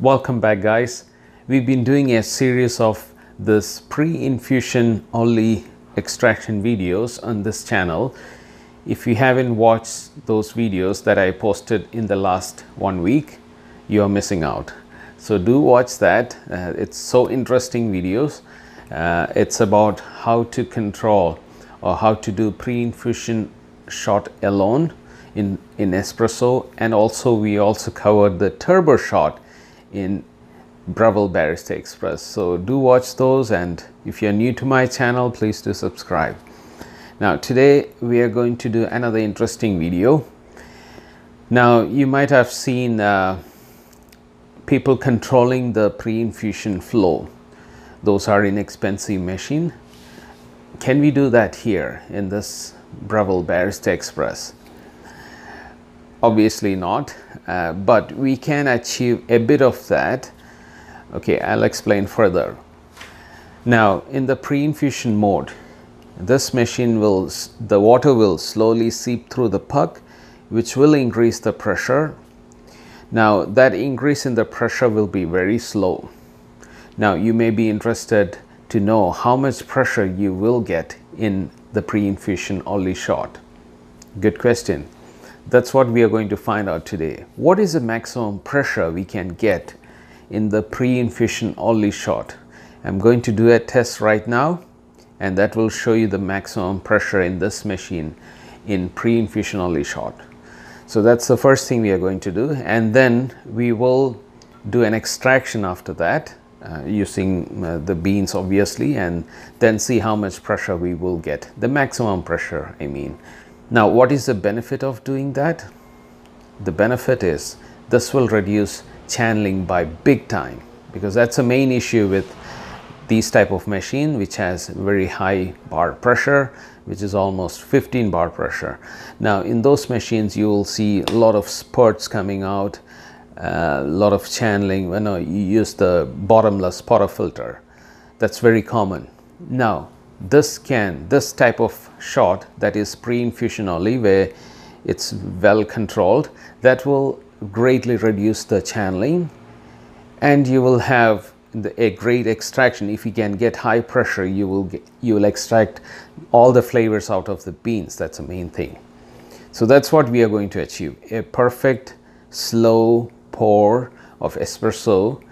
Welcome back guys. We've been doing a series of this pre-infusion only extraction videos on this channel. If you haven't watched those videos that I posted in the last one week, you are missing out. So do watch that. Uh, it's so interesting videos. Uh, it's about how to control or how to do pre-infusion shot alone in, in espresso and also we also covered the turbo shot in Breville Barista Express. So do watch those and if you're new to my channel, please do subscribe. Now today we are going to do another interesting video. Now you might have seen uh, people controlling the pre-infusion flow. Those are inexpensive machine. Can we do that here in this Breville Barista Express? Obviously not, uh, but we can achieve a bit of that. Okay, I'll explain further. Now, in the pre-infusion mode, this machine will, the water will slowly seep through the puck, which will increase the pressure. Now, that increase in the pressure will be very slow. Now, you may be interested to know how much pressure you will get in the pre-infusion only shot. Good question. That's what we are going to find out today. What is the maximum pressure we can get in the pre-infusion only shot? I'm going to do a test right now and that will show you the maximum pressure in this machine in pre-infusion only shot. So that's the first thing we are going to do and then we will do an extraction after that uh, using uh, the beans obviously and then see how much pressure we will get, the maximum pressure I mean. Now, what is the benefit of doing that? The benefit is this will reduce channeling by big time because that's a main issue with these type of machine which has very high bar pressure which is almost 15 bar pressure. Now in those machines you will see a lot of spurts coming out, a uh, lot of channeling when you use the bottomless portafilter. That's very common. Now this can, this type of shot that is pre-infusion only where it's well controlled, that will greatly reduce the channeling and you will have the, a great extraction. If you can get high pressure, you will, get, you will extract all the flavors out of the beans. That's the main thing. So that's what we are going to achieve. A perfect slow pour of espresso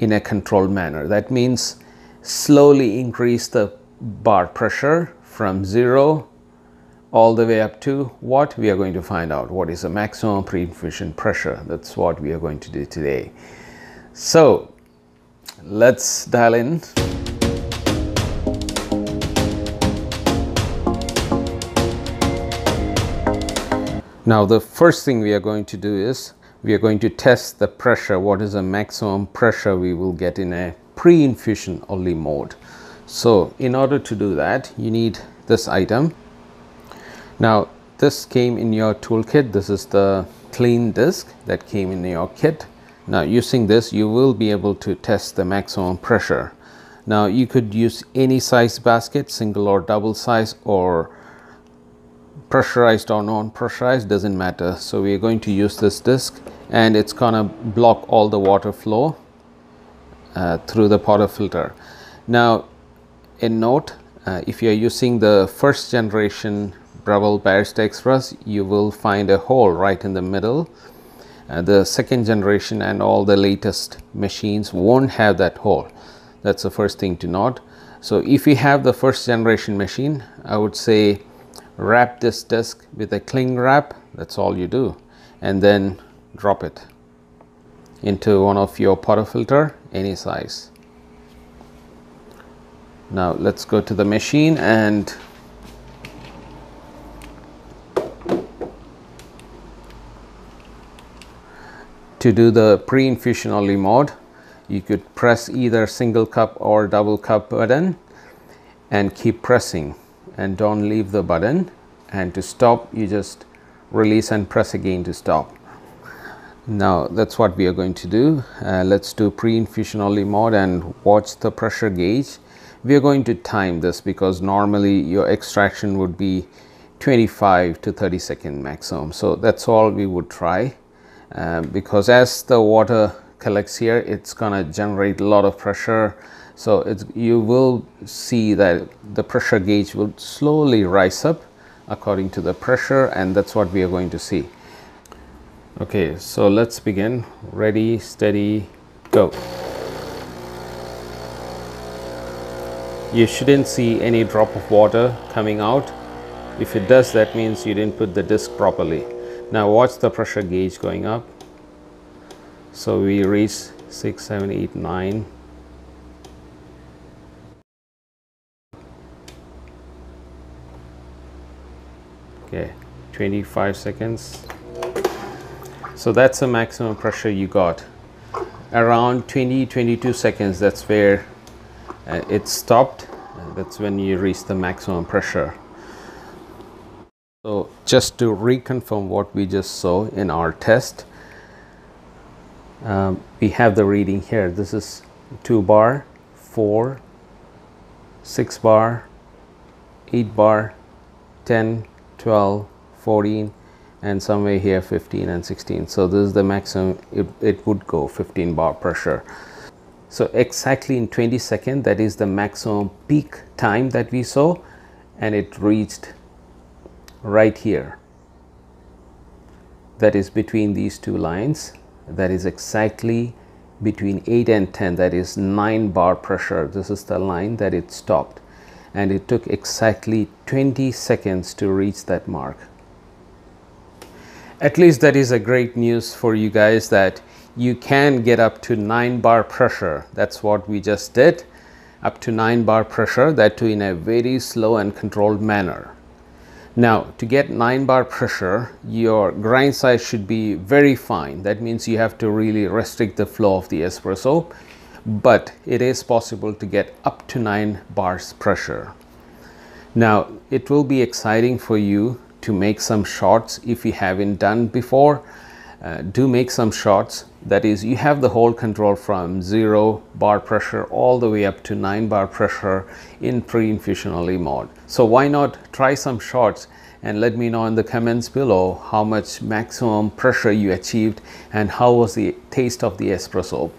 in a controlled manner. That means slowly increase the bar pressure from zero all the way up to what we are going to find out. What is the maximum pre-infusion pressure? That's what we are going to do today. So let's dial in. Now the first thing we are going to do is we are going to test the pressure. What is the maximum pressure we will get in a pre-infusion only mode so in order to do that, you need this item. Now this came in your toolkit. This is the clean disc that came in your kit. Now using this, you will be able to test the maximum pressure. Now you could use any size basket, single or double size or pressurized or non-pressurized doesn't matter. So we are going to use this disc and it's gonna block all the water flow uh, through the portafilter. Now a note uh, if you are using the first generation Breville Barista Express you will find a hole right in the middle. Uh, the second generation and all the latest machines won't have that hole. That's the first thing to note. So if you have the first generation machine I would say wrap this disc with a cling wrap. That's all you do. And then drop it into one of your portafilter any size now let's go to the machine and to do the pre-infusion only mode you could press either single cup or double cup button and keep pressing and don't leave the button. And to stop you just release and press again to stop. Now that's what we are going to do. Uh, let's do pre-infusion only mode and watch the pressure gauge we are going to time this because normally your extraction would be 25 to 30 second maximum. So that's all we would try uh, because as the water collects here it's gonna generate a lot of pressure. So it's you will see that the pressure gauge will slowly rise up according to the pressure and that's what we are going to see. Okay so let's begin. Ready steady go you shouldn't see any drop of water coming out. If it does that means you didn't put the disc properly. Now watch the pressure gauge going up. So we reach 6 7 8 9 okay 25 seconds. So that's the maximum pressure you got. Around 20 22 seconds that's where uh, it stopped. That's when you reach the maximum pressure. So just to reconfirm what we just saw in our test um, we have the reading here. This is 2 bar 4 6 bar 8 bar 10 12 14 and somewhere here 15 and 16 so this is the maximum. It, it would go 15 bar pressure so exactly in 20 seconds, that is the maximum peak time that we saw and it reached right here. That is between these two lines. That is exactly between 8 and 10 that is 9 bar pressure. This is the line that it stopped and it took exactly 20 seconds to reach that mark. At least that is a great news for you guys that you can get up to 9 bar pressure. That's what we just did. Up to 9 bar pressure, that too in a very slow and controlled manner. Now, to get 9 bar pressure, your grind size should be very fine. That means you have to really restrict the flow of the espresso, but it is possible to get up to 9 bars pressure. Now, it will be exciting for you to make some shots if you haven't done before uh, do make some shots that is you have the whole control from 0 bar pressure all the way up to 9 bar pressure in pre-infusion only mode. So why not try some shots and let me know in the comments below how much maximum pressure you achieved and how was the taste of the espresso.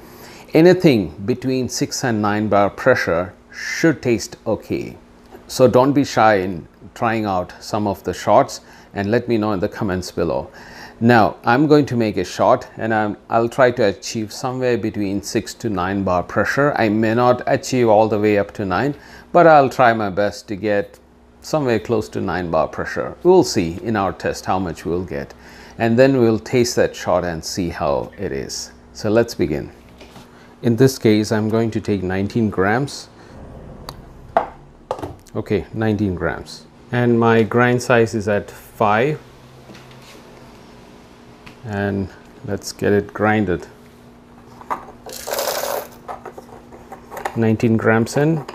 Anything between 6 and 9 bar pressure should taste okay. So don't be shy in trying out some of the shots and let me know in the comments below. Now I'm going to make a shot and i will try to achieve somewhere between 6 to 9 bar pressure. I may not achieve all the way up to 9 but I'll try my best to get somewhere close to 9 bar pressure. We'll see in our test how much we'll get and then we'll taste that shot and see how it is. So let's begin. In this case I'm going to take 19 grams. Okay 19 grams and my grind size is at 5 and let's get it grinded. 19 grams in.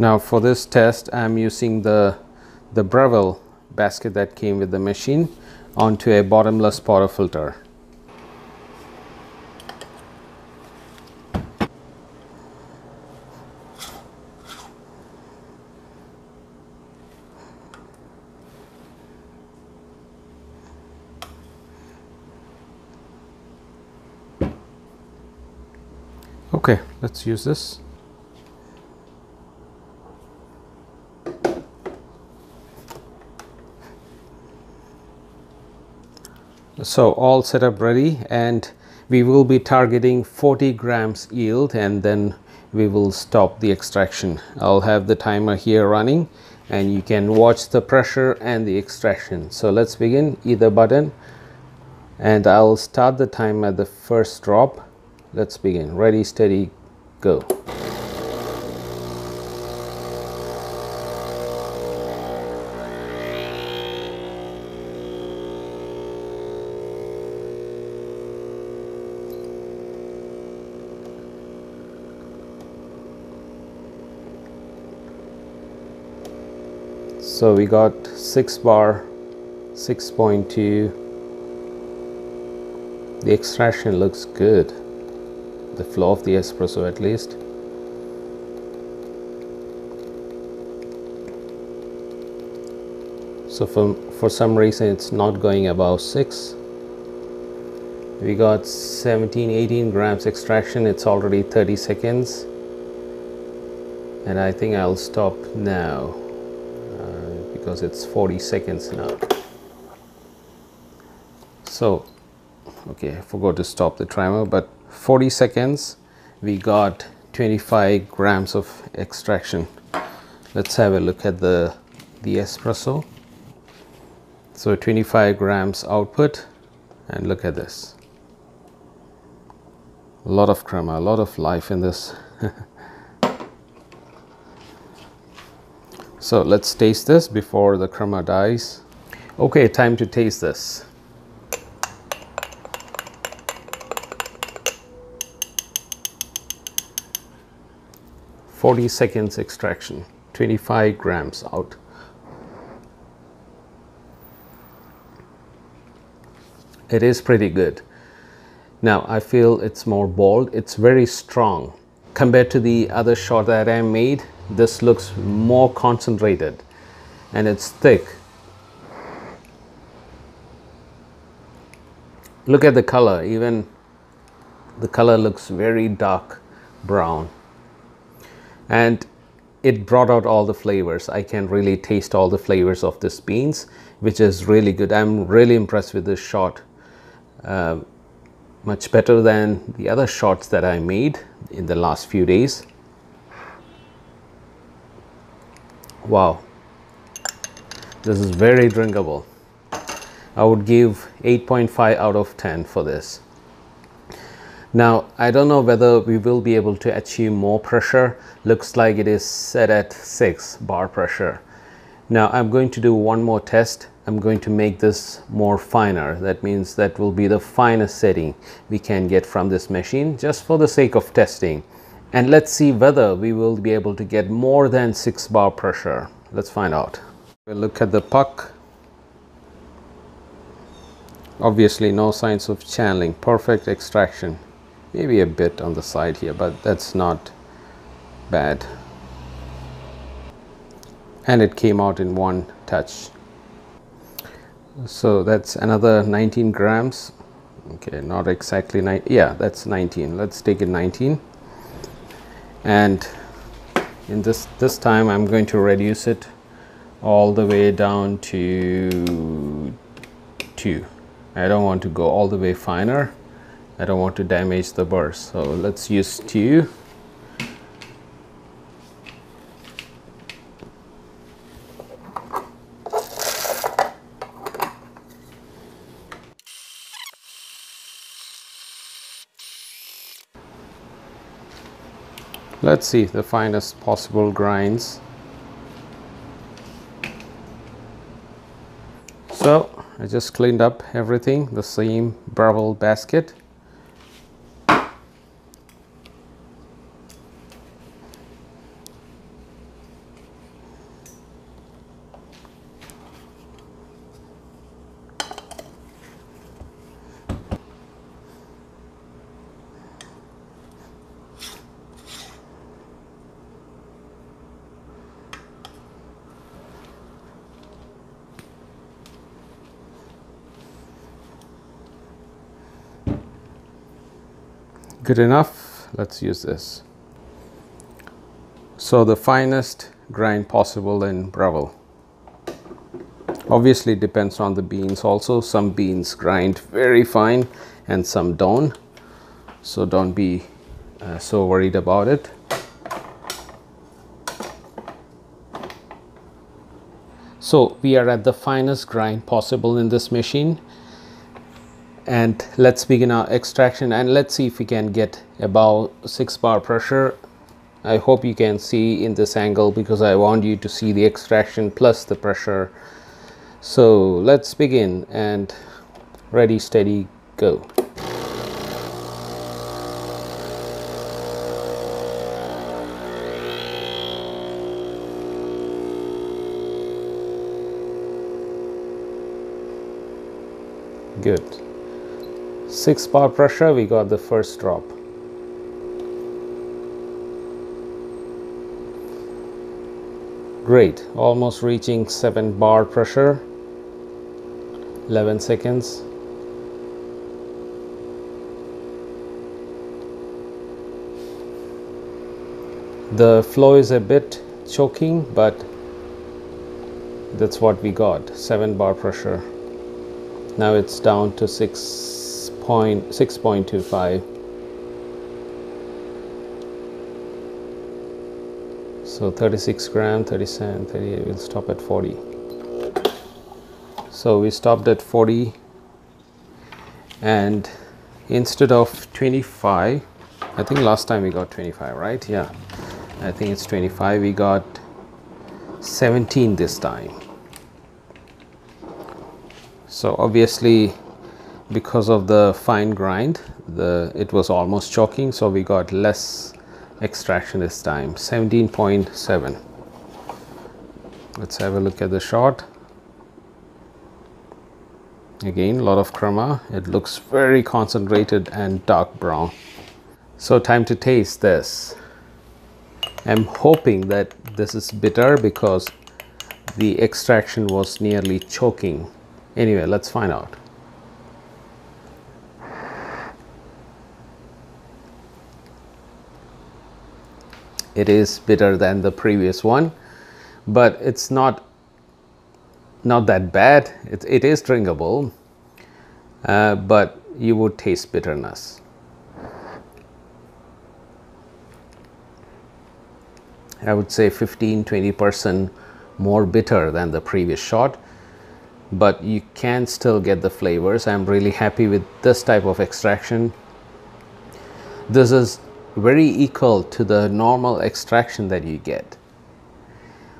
Now for this test I'm using the the Breville basket that came with the machine onto a bottomless portafilter. okay let's use this. So all set up ready and we will be targeting 40 grams yield and then we will stop the extraction. I'll have the timer here running and you can watch the pressure and the extraction. So let's begin. Either button and I'll start the time at the first drop. Let's begin. Ready steady go. So we got 6 bar 6.2 the extraction looks good the flow of the espresso at least. So for, for some reason it's not going above 6 we got 17 18 grams extraction. It's already 30 seconds. And I think I'll stop now uh, because it's 40 seconds now. So okay I forgot to stop the timer but 40 seconds we got 25 grams of extraction. Let's have a look at the the espresso. So 25 grams output and look at this. A lot of crema a lot of life in this. So let's taste this before the crema dies. Okay time to taste this Forty seconds extraction, twenty-five grams out. It is pretty good. Now I feel it's more bold. It's very strong compared to the other shot that I made this looks more concentrated and it's thick look at the color even the color looks very dark brown and it brought out all the flavors. I can really taste all the flavors of this beans which is really good. I'm really impressed with this shot uh, much better than the other shots that i made in the last few days. Wow. This is very drinkable. I would give 8.5 out of 10 for this now I don't know whether we will be able to achieve more pressure looks like it is set at 6 bar pressure now I'm going to do one more test I'm going to make this more finer that means that will be the finest setting we can get from this machine just for the sake of testing and let's see whether we will be able to get more than 6 bar pressure. Let's find out. We'll look at the puck. Obviously no signs of channeling, perfect extraction. Maybe a bit on the side here, but that's not bad. And it came out in one touch. So that's another 19 grams. Okay, not exactly nine. Yeah, that's 19. Let's take it 19 and in this this time I'm going to reduce it all the way down to 2 I don't want to go all the way finer I don't want to damage the burrs so let's use 2 let's see the finest possible grinds. So I just cleaned up everything the same Breville basket good enough let's use this. So the finest grind possible in Breville obviously depends on the beans also. Some beans grind very fine and some don't. So don't be uh, so worried about it. So we are at the finest grind possible in this machine and let's begin our extraction and let's see if we can get about 6 bar pressure. I hope you can see in this angle because I want you to see the extraction plus the pressure. So let's begin and ready steady go good 6 bar pressure we got the first drop. Great almost reaching 7 bar pressure 11 seconds. The flow is a bit choking but that's what we got 7 bar pressure. Now it's down to 6.6.25 so 36 gram 37 38 we'll stop at 40 so we stopped at 40 and instead of 25 I think last time we got 25 right? Yeah. I think it's 25 we got 17 this time. So obviously because of the fine grind the it was almost choking so we got less extraction this time. 17.7 let's have a look at the shot. Again a lot of crema it looks very concentrated and dark brown. So time to taste this. I'm hoping that this is bitter because the extraction was nearly choking. Anyway, let's find out. It is bitter than the previous one, but it's not not that bad. It, it is drinkable, uh, but you would taste bitterness. I would say 15 20 percent more bitter than the previous shot but you can still get the flavors I'm really happy with this type of extraction this is very equal to the normal extraction that you get.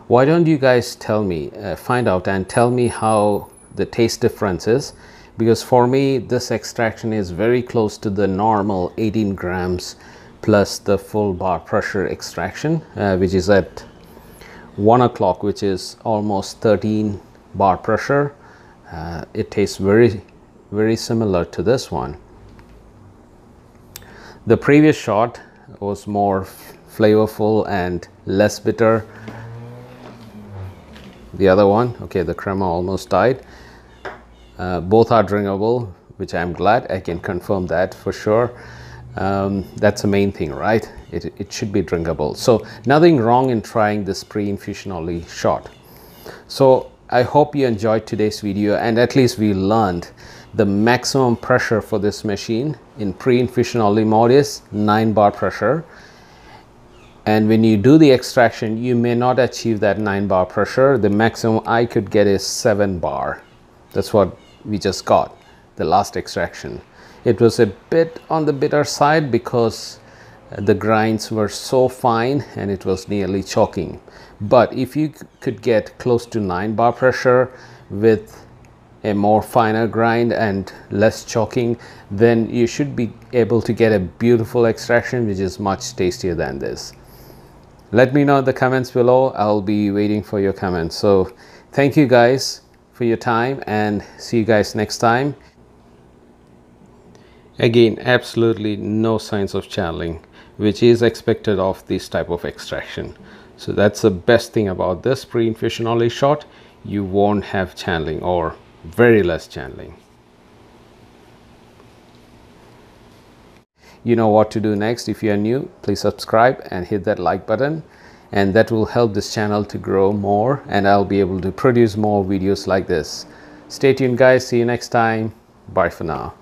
Why don't you guys tell me uh, find out and tell me how the taste difference is? Because for me this extraction is very close to the normal 18 grams plus the full bar pressure extraction uh, which is at 1 o'clock which is almost 13 bar pressure. Uh, it tastes very very similar to this one. The previous shot was more flavorful and less bitter. The other one okay the crema almost died. Uh, both are drinkable which I'm glad. I can confirm that for sure. Um, that's the main thing right? It, it should be drinkable. So nothing wrong in trying this pre-infusion only shot. So I hope you enjoyed today's video and at least we learned the maximum pressure for this machine in pre-infusion only mode is 9 bar pressure. And when you do the extraction you may not achieve that 9 bar pressure. The maximum I could get is 7 bar. That's what we just got the last extraction. It was a bit on the bitter side because the grinds were so fine and it was nearly choking. But if you could get close to 9 bar pressure with a more finer grind and less choking, then you should be able to get a beautiful extraction which is much tastier than this. Let me know in the comments below. I'll be waiting for your comments. So thank you guys for your time and see you guys next time. Again, absolutely no signs of channeling, which is expected of this type of extraction. So that's the best thing about this pre-infusion only shot. You won't have channeling or very less channeling. You know what to do next. If you are new, please subscribe and hit that like button and that will help this channel to grow more and I'll be able to produce more videos like this. Stay tuned guys. See you next time. Bye for now.